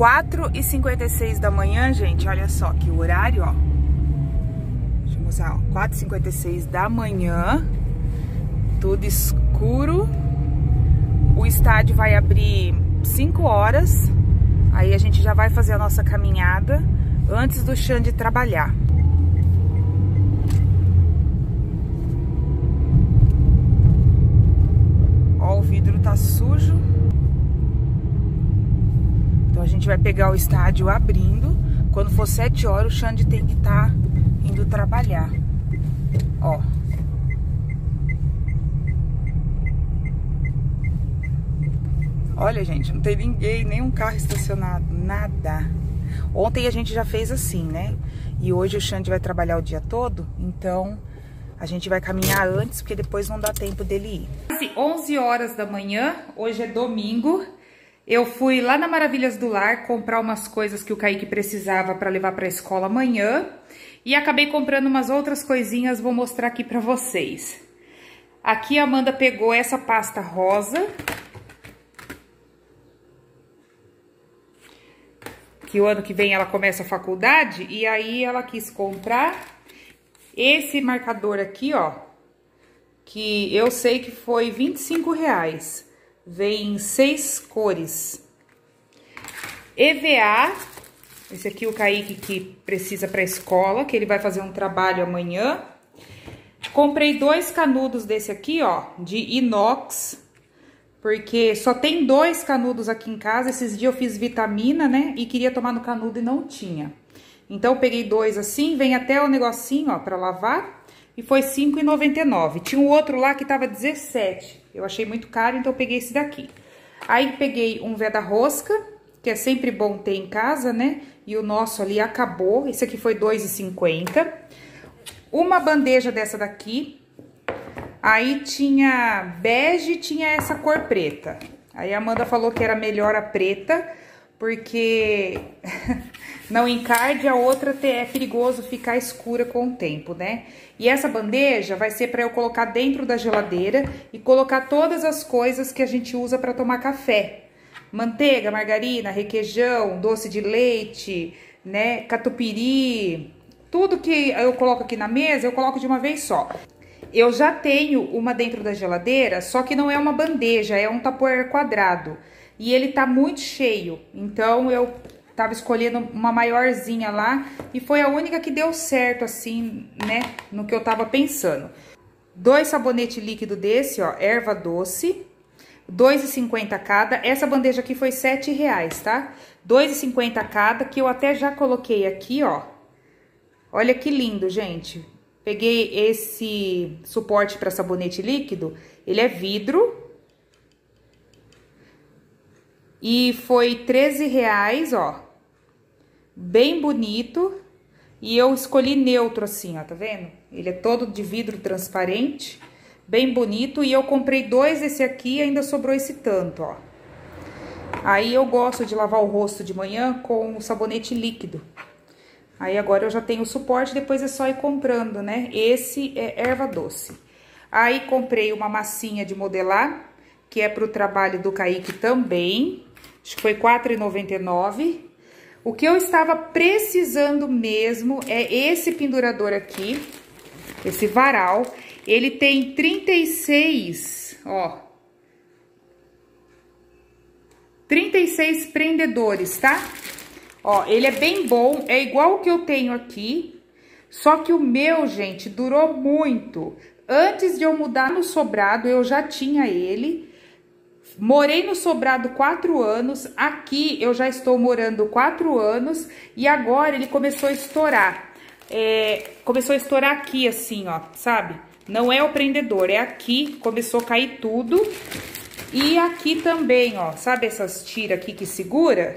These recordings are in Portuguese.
4h56 da manhã, gente, olha só que horário, ó. Deixa eu mostrar, ó. 4h56 da manhã, tudo escuro. O estádio vai abrir 5 horas, aí a gente já vai fazer a nossa caminhada antes do Xande trabalhar. Ó, o vidro tá sujo. Então a gente vai pegar o estádio abrindo. Quando for 7 horas, o Xande tem que estar tá indo trabalhar. Ó. Olha, gente, não tem ninguém, nenhum carro estacionado, nada. Ontem a gente já fez assim, né? E hoje o Xande vai trabalhar o dia todo, então a gente vai caminhar antes, porque depois não dá tempo dele ir. 11 horas da manhã, hoje é domingo. Eu fui lá na Maravilhas do Lar comprar umas coisas que o Kaique precisava para levar para a escola amanhã. E acabei comprando umas outras coisinhas, vou mostrar aqui para vocês. Aqui a Amanda pegou essa pasta rosa. Que o ano que vem ela começa a faculdade. E aí ela quis comprar esse marcador aqui, ó. Que eu sei que foi 25 reais. Vem em seis cores. EVA, esse aqui o Kaique que precisa para a escola, que ele vai fazer um trabalho amanhã. Comprei dois canudos desse aqui, ó, de inox, porque só tem dois canudos aqui em casa. Esses dias eu fiz vitamina, né, e queria tomar no canudo e não tinha. Então, peguei dois assim, vem até o negocinho, ó, pra lavar, e foi R$5,99. Tinha um outro lá que tava 17. Eu achei muito caro, então eu peguei esse daqui. Aí, peguei um veda-rosca, que é sempre bom ter em casa, né? E o nosso ali acabou. Esse aqui foi R$2,50. Uma bandeja dessa daqui. Aí, tinha bege tinha essa cor preta. Aí, a Amanda falou que era melhor a preta, porque não encarde, a outra é perigoso ficar escura com o tempo, né? E essa bandeja vai ser para eu colocar dentro da geladeira e colocar todas as coisas que a gente usa para tomar café. Manteiga, margarina, requeijão, doce de leite, né, catupiry, tudo que eu coloco aqui na mesa, eu coloco de uma vez só. Eu já tenho uma dentro da geladeira, só que não é uma bandeja, é um tapoer quadrado e ele tá muito cheio. Então eu tava escolhendo uma maiorzinha lá e foi a única que deu certo assim, né, no que eu tava pensando. Dois sabonete líquido desse, ó, erva doce, 2,50 cada. Essa bandeja aqui foi R$ reais, tá? 2,50 cada, que eu até já coloquei aqui, ó. Olha que lindo, gente. Peguei esse suporte para sabonete líquido, ele é vidro, e foi 13 reais, ó. Bem bonito. E eu escolhi neutro assim, ó, tá vendo? Ele é todo de vidro transparente, bem bonito. E eu comprei dois desse aqui e ainda sobrou esse tanto, ó. Aí eu gosto de lavar o rosto de manhã com sabonete líquido. Aí agora eu já tenho o suporte, depois é só ir comprando, né? Esse é erva doce. Aí comprei uma massinha de modelar, que é pro trabalho do Kaique também. Acho que foi R$4,99. O que eu estava precisando mesmo é esse pendurador aqui, esse varal. Ele tem 36, ó. 36 prendedores, tá? Ó, ele é bem bom, é igual o que eu tenho aqui, só que o meu, gente, durou muito. Antes de eu mudar no sobrado, eu já tinha ele. Morei no Sobrado quatro anos, aqui eu já estou morando quatro anos e agora ele começou a estourar. É, começou a estourar aqui assim, ó, sabe? Não é o prendedor, é aqui, começou a cair tudo. E aqui também, ó, sabe essas tiras aqui que segura?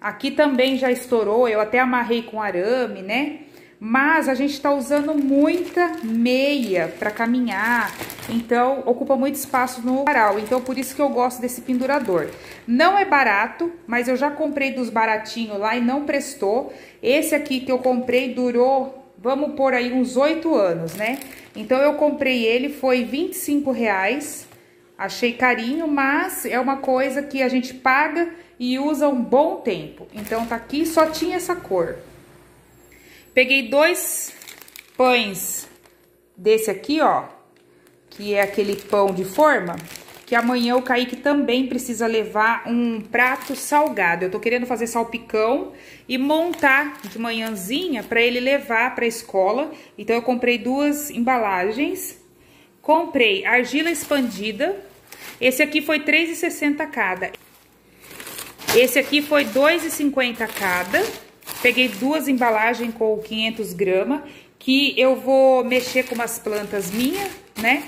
Aqui também já estourou, eu até amarrei com arame, né? Mas a gente tá usando muita meia para caminhar, então ocupa muito espaço no varal. Então por isso que eu gosto desse pendurador. Não é barato, mas eu já comprei dos baratinhos lá e não prestou. Esse aqui que eu comprei durou, vamos por aí uns oito anos, né? Então eu comprei ele, foi 25 reais. Achei carinho, mas é uma coisa que a gente paga e usa um bom tempo. Então tá aqui, só tinha essa cor. Peguei dois pães desse aqui, ó, que é aquele pão de forma, que amanhã o Kaique também precisa levar um prato salgado. Eu tô querendo fazer salpicão e montar de manhãzinha para ele levar para escola. Então eu comprei duas embalagens. Comprei argila expandida. Esse aqui foi R$ 3,60 cada. Esse aqui foi R$ 2,50 cada. Peguei duas embalagens com 500 gramas, que eu vou mexer com umas plantas minhas, né?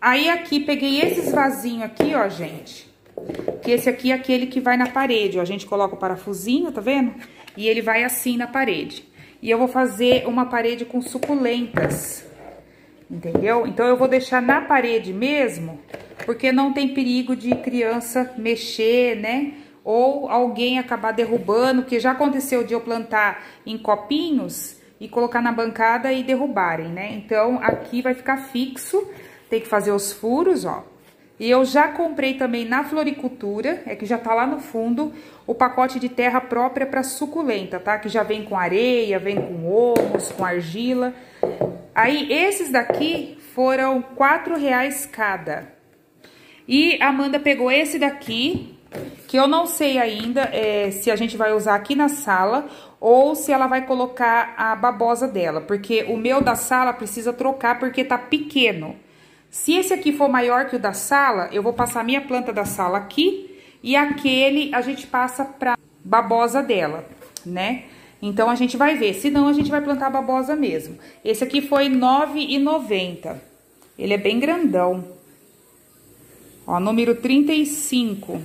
Aí aqui, peguei esses vasinhos aqui, ó, gente. Que esse aqui é aquele que vai na parede, ó. A gente coloca o parafusinho, tá vendo? E ele vai assim na parede. E eu vou fazer uma parede com suculentas, entendeu? Então, eu vou deixar na parede mesmo, porque não tem perigo de criança mexer, né? Ou alguém acabar derrubando, que já aconteceu de eu plantar em copinhos e colocar na bancada e derrubarem, né? Então, aqui vai ficar fixo tem que fazer os furos, ó. E eu já comprei também na floricultura, é que já tá lá no fundo, o pacote de terra própria para suculenta, tá? Que já vem com areia, vem com humus, com argila. Aí, esses daqui foram quatro reais cada. E a Amanda pegou esse daqui, que eu não sei ainda é, se a gente vai usar aqui na sala ou se ela vai colocar a babosa dela, porque o meu da sala precisa trocar porque tá pequeno. Se esse aqui for maior que o da sala, eu vou passar minha planta da sala aqui e aquele a gente passa pra babosa dela, né? Então, a gente vai ver. Se não, a gente vai plantar a babosa mesmo. Esse aqui foi R$ 9,90. Ele é bem grandão. Ó, número 35.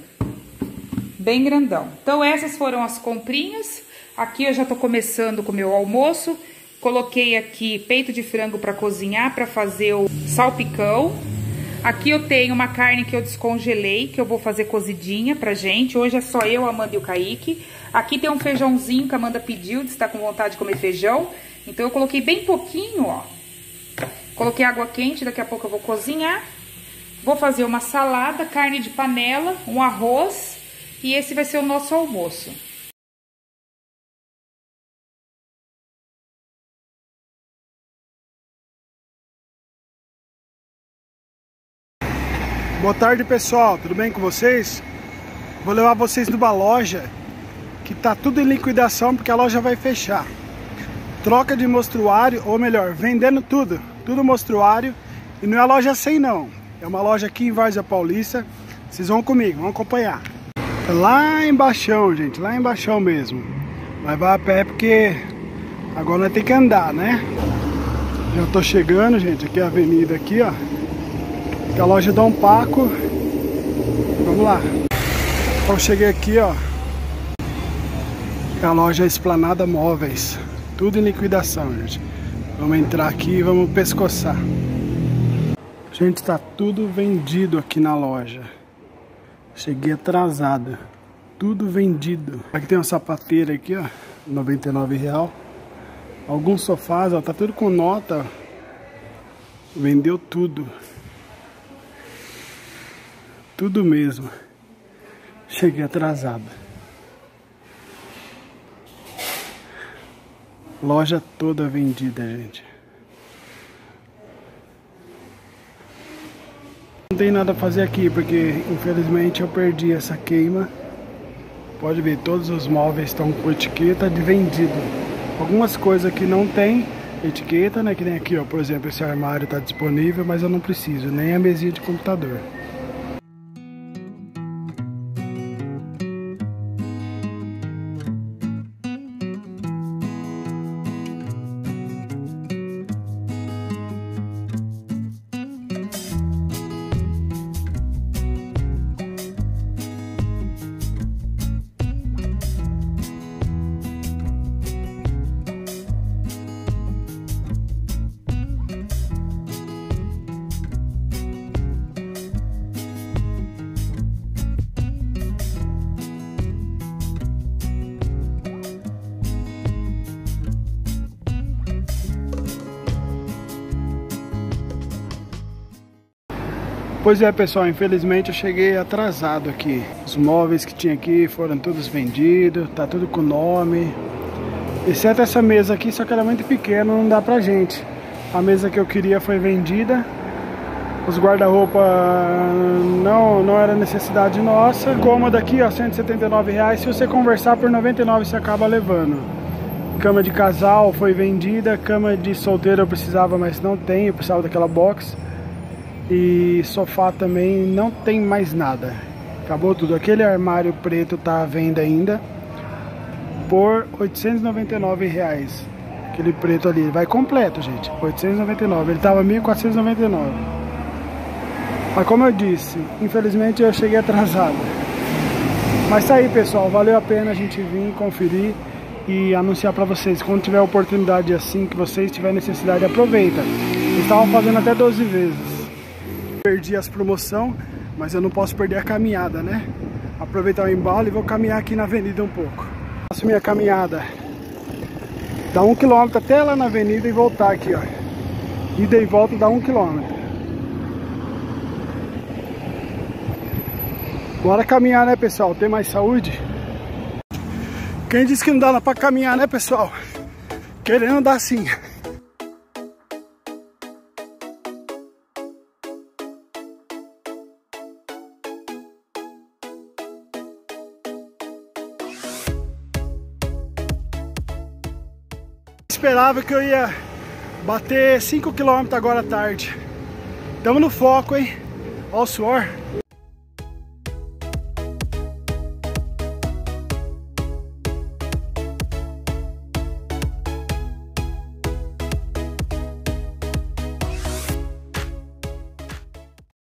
Bem grandão. Então, essas foram as comprinhas. Aqui eu já tô começando com o meu almoço. Coloquei aqui peito de frango para cozinhar, para fazer o salpicão. Aqui eu tenho uma carne que eu descongelei, que eu vou fazer cozidinha pra gente. Hoje é só eu, Amanda e o Kaique. Aqui tem um feijãozinho que a Amanda pediu, estar com vontade de comer feijão. Então eu coloquei bem pouquinho, ó. Coloquei água quente, daqui a pouco eu vou cozinhar. Vou fazer uma salada, carne de panela, um arroz. E esse vai ser o nosso almoço. Boa tarde pessoal, tudo bem com vocês? Vou levar vocês numa loja que tá tudo em liquidação porque a loja vai fechar. Troca de mostruário, ou melhor, vendendo tudo, tudo mostruário. E não é loja 100 não, é uma loja aqui em Várzea Paulista. Vocês vão comigo, vão acompanhar. Lá embaixo, gente, lá embaixo mesmo. Vai vai a pé porque agora nós temos que andar, né? Já tô chegando, gente, aqui é a avenida aqui, ó que é a loja Dom Paco. Vamos lá. Então cheguei aqui, ó. É a loja Esplanada Móveis. Tudo em liquidação, gente. Vamos entrar aqui e vamos pescoçar. Gente, tá tudo vendido aqui na loja. Cheguei atrasada. Tudo vendido. Aqui tem uma sapateira aqui, ó. 99 real. Alguns sofás, ó. Tá tudo com nota. Vendeu tudo. Tudo mesmo. Cheguei atrasado. Loja toda vendida, gente. Não tem nada a fazer aqui, porque infelizmente eu perdi essa queima. Pode ver, todos os móveis estão com etiqueta de vendido. Algumas coisas que não tem etiqueta, né? Que nem aqui, ó, por exemplo, esse armário está disponível, mas eu não preciso, nem a mesinha de computador. Pois é, pessoal, infelizmente eu cheguei atrasado aqui. Os móveis que tinha aqui foram todos vendidos, tá tudo com nome. Exceto essa mesa aqui, só que ela é muito pequena, não dá pra gente. A mesa que eu queria foi vendida. Os guarda-roupa não, não era necessidade nossa. Cômoda aqui, ó, 179 reais. Se você conversar por 99, você acaba levando. Cama de casal foi vendida. Cama de solteiro eu precisava, mas não tem. Eu precisava daquela box. E sofá também não tem mais nada. Acabou tudo. Aquele armário preto tá à venda ainda por 899 reais. Aquele preto ali, vai completo, gente. 899. Ele tava 1499. Mas como eu disse, infelizmente eu cheguei atrasado. Mas tá aí, pessoal. Valeu a pena a gente vir conferir e anunciar para vocês. Quando tiver oportunidade assim, que vocês tiverem necessidade, aproveita. Eles estavam fazendo até 12 vezes perdi as promoção, mas eu não posso perder a caminhada, né? Aproveitar o embalo e vou caminhar aqui na avenida um pouco. Faço minha caminhada. Dá um quilômetro até lá na avenida e voltar aqui, ó. Ida e volta dá um quilômetro. Bora caminhar, né, pessoal? Ter mais saúde. Quem disse que não dá pra caminhar, né, pessoal? Querendo dar sim. Esperava que eu ia bater 5 km agora à tarde. Estamos no foco, hein? Olha o suor.